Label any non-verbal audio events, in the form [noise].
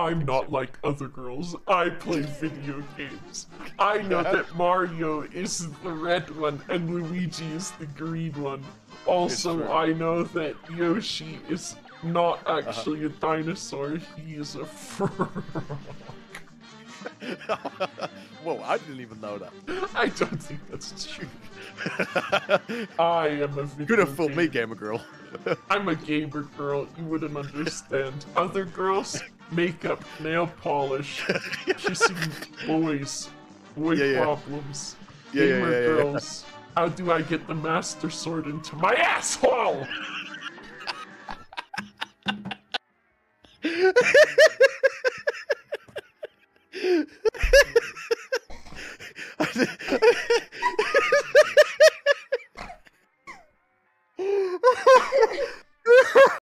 I'm not like other girls. I play video games. I know that Mario is the red one and Luigi is the green one. Also. I know that Yoshi is not Uh-huh. actually a dinosaur. He is a [laughs] frog. Whoa, I didn't even know that. I don't think that's true. [laughs] I am a video Could have fooled me, game- gamer girl. I'm a gamer girl. You wouldn't understand. Other girls, [laughs] makeup, nail polish. [laughs] She's seen boys, boy yeah, yeah. problems, yeah, gamer yeah, girls. How do I get the master sword into my asshole? [laughs]